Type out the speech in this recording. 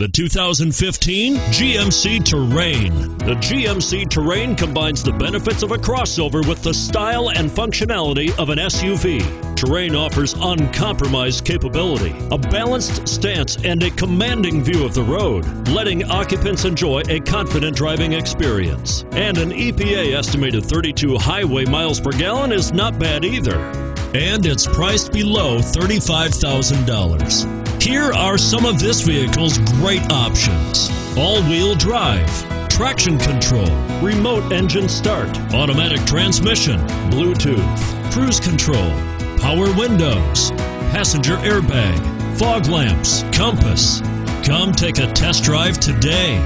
The 2015 GMC Terrain. The GMC Terrain combines the benefits of a crossover with the style and functionality of an SUV. Terrain offers uncompromised capability, a balanced stance, and a commanding view of the road, letting occupants enjoy a confident driving experience. And an EPA estimated 32 highway miles per gallon is not bad either. And it's priced below $35,000. Here are some of this vehicle's great options all wheel drive, traction control, remote engine start, automatic transmission, Bluetooth, cruise control, power windows, passenger airbag, fog lamps, compass. Come take a test drive today.